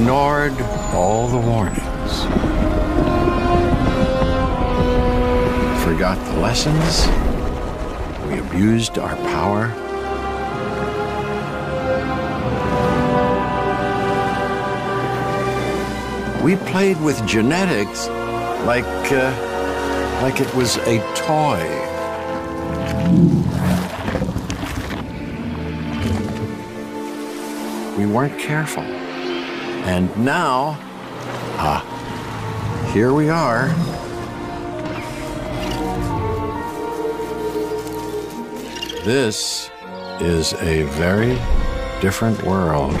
ignored all the warnings. Forgot the lessons. We abused our power. We played with genetics like, uh, like it was a toy. We weren't careful. And now, ah, here we are. This is a very different world.